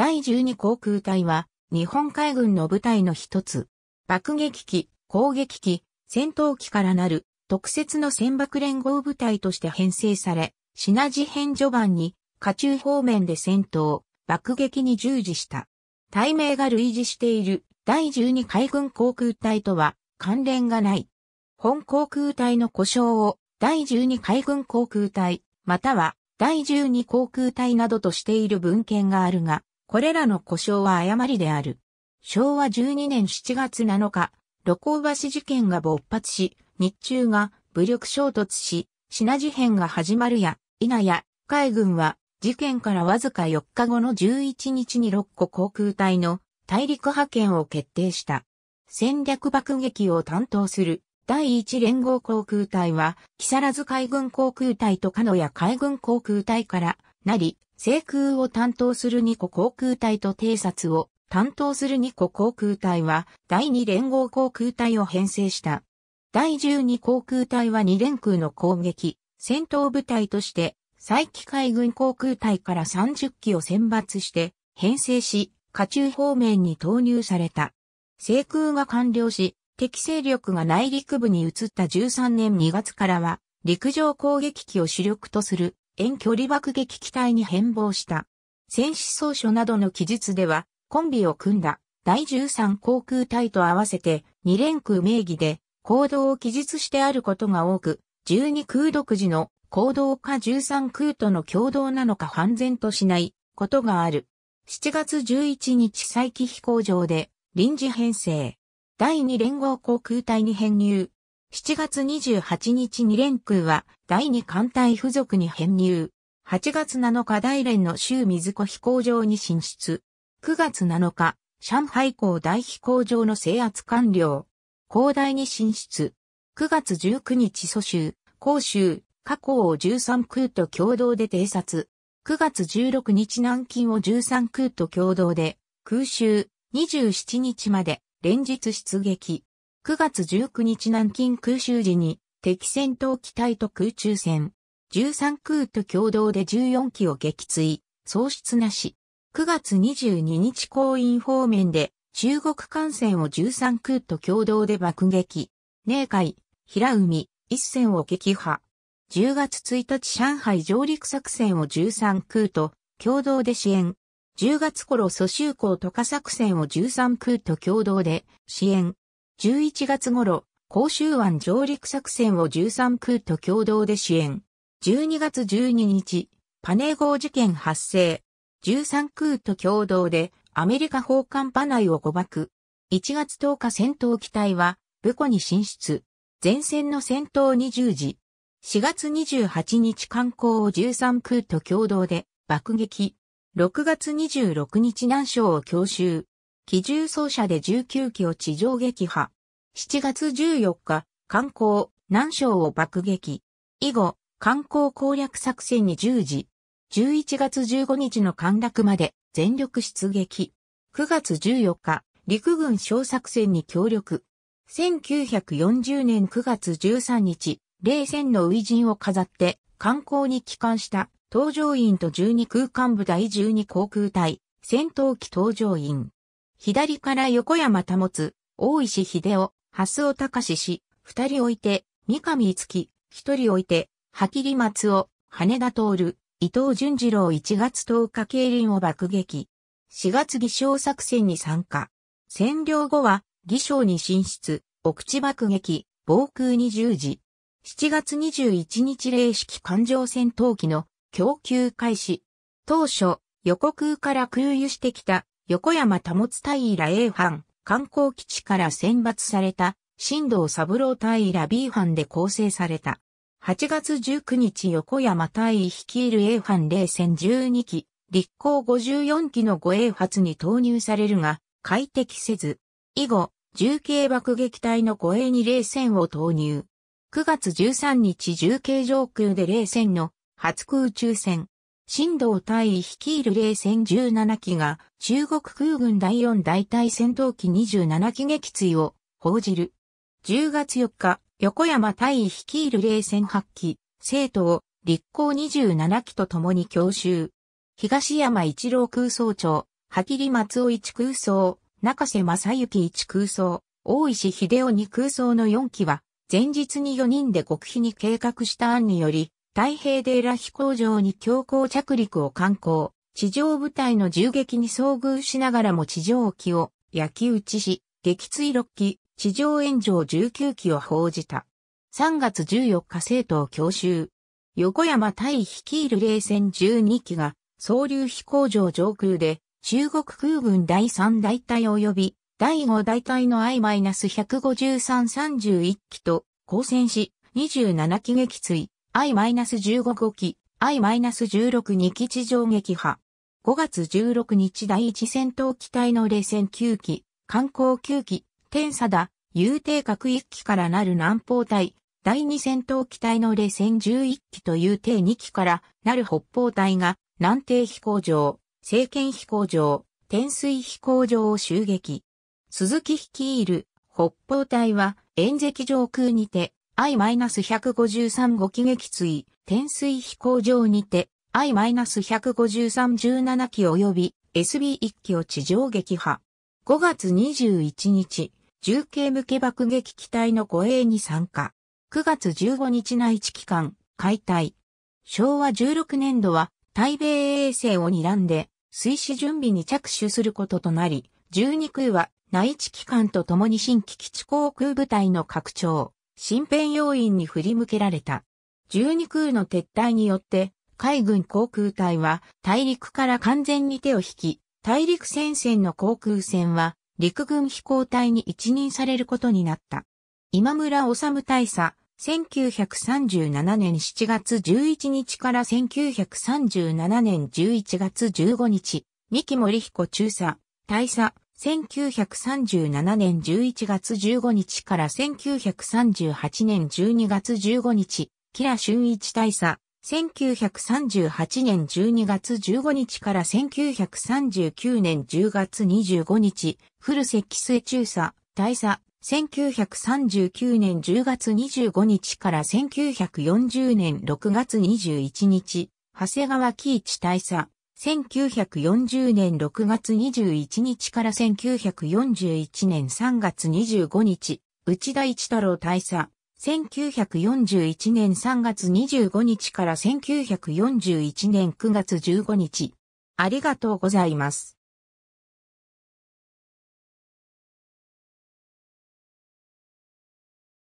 第12航空隊は日本海軍の部隊の一つ。爆撃機、攻撃機、戦闘機からなる特設の戦爆連合部隊として編成され、シナジ編序盤に下中方面で戦闘、爆撃に従事した。隊名が類似している第12海軍航空隊とは関連がない。本航空隊の故障を第12海軍航空隊、または第12航空隊などとしている文献があるが、これらの故障は誤りである。昭和12年7月7日、露光橋事件が勃発し、日中が武力衝突し、シナ事変が始まるや、否や、海軍は事件からわずか4日後の11日に6個航空隊の大陸派遣を決定した。戦略爆撃を担当する第一連合航空隊は、木更津海軍航空隊と鹿屋海軍航空隊からなり、制空を担当する2個航空隊と偵察を担当する2個航空隊は第2連合航空隊を編成した。第12航空隊は2連空の攻撃、戦闘部隊として再起海軍航空隊から30機を選抜して編成し、下中方面に投入された。制空が完了し、敵勢力が内陸部に移った13年2月からは、陸上攻撃機を主力とする遠距離爆撃機体に変貌した。戦士総書などの記述では、コンビを組んだ第13航空隊と合わせて2連空名義で行動を記述してあることが多く、12空独自の行動か13空との共同なのか判然としないことがある。7月11日再起飛行場で臨時編成。第2連合航空隊に編入。7月28日2連空は第2艦隊付属に編入。8月7日大連の州水子飛行場に進出。9月7日、上海港大飛行場の制圧完了。広大に進出。9月19日蘇州、広州、加工を13空と共同で偵察。9月16日南京を13空と共同で空襲。27日まで連日出撃。9月19日南京空襲時に敵戦闘機体と空中戦。13空と共同で14機を撃墜。喪失なし。9月22日公院方面で中国艦船を13空と共同で爆撃。寧海、平海、一戦を撃破。10月1日上海上陸作戦を13空と共同で支援。10月頃蘇州港渡河作戦を13空と共同で支援。11月頃、甲州湾上陸作戦を13空と共同で支援。12月12日、パネー号事件発生。13空と共同でアメリカ砲艦パ内を誤爆。1月10日戦闘機体は武庫に進出。前線の戦闘に従事。4月28日観光を13空と共同で爆撃。6月26日南昌を強襲。機銃走者で19機を地上撃破。7月14日観光南昌を爆撃。以後、観光攻略作戦に従事。11月15日の陥落まで全力出撃。9月14日、陸軍小作戦に協力。1940年9月13日、冷戦の初陣を飾って観光に帰還した搭乗員と12空間部第12航空隊、戦闘機搭乗員。左から横山保つ、大石秀夫、蓮尾隆氏、二人置いて、三上月、一人置いて、はきり松尾、羽田徹、伊藤淳次郎1月10日競輪を爆撃。4月偽証作戦に参加。占領後は偽証に進出、奥地爆撃、防空に従事。7月21日零式艦上戦闘機の供給開始。当初、横空から空輸してきた横山保平 A 班観光基地から選抜された新藤三郎平 B 班で構成された。8月19日横山隊率いる A 班0戦12機、立候54機の護衛発に投入されるが、快適せず。以後、重慶爆撃隊の護衛に0戦を投入。9月13日重慶上空で0戦の初空中戦。新藤隊率いる0戦17機が中国空軍第4大隊戦闘機27機撃墜を報じる。10月4日、横山大尉率いる冷戦8機、生徒を立候27機と共に強襲。東山一郎空曹長、羽切松尾一空想、中瀬正幸一空想、大石秀夫二空想の4機は、前日に4人で極秘に計画した案により、太平デーラ飛行場に強行着陸を観光、地上部隊の銃撃に遭遇しながらも地上機を焼き討ちし、撃墜6機、地上炎上19機を報じた。3月14日生徒を強襲。横山対率いる冷戦12機が、総流飛行場上空で、中国空軍第3大隊及び第5大隊の I-15331 機と交戦し、27機撃墜、I-15 5機、I-16 2機地上撃破。5月16日第一戦闘機体の冷戦9機、観光9機、天佐だ、有定核1機からなる南方隊、第二戦闘機体の冷戦11機という定2機からなる北方隊が南帝飛行場、政権飛行場、天水飛行場を襲撃。鈴木率いる北方隊は遠石上空にて I-153 5機撃墜、天水飛行場にて I-153-17 機及び SB1 機を地上撃破。5月21日、重慶向け爆撃機体の護衛に参加。9月15日内地機関、解体。昭和16年度は、対米衛星を睨んで、水死準備に着手することとなり、12空は内地機関と共に新規基地航空部隊の拡張、新編要員に振り向けられた。12空の撤退によって、海軍航空隊は大陸から完全に手を引き、大陸戦線の航空船は陸軍飛行隊に一任されることになった。今村治大佐、1937年7月11日から1937年11月15日、三木森彦中佐、大佐、1937年11月15日から1938年12月15日、キラ俊一大佐、1938年12月15日から1939年10月25日、古瀬規制中佐、大佐、1939年10月25日から1940年6月21日、長谷川喜一大佐、1940年6月21日から1941年3月25日、内田一太郎大佐、1941年3月25日から1941年9月15日。ありがとうございます。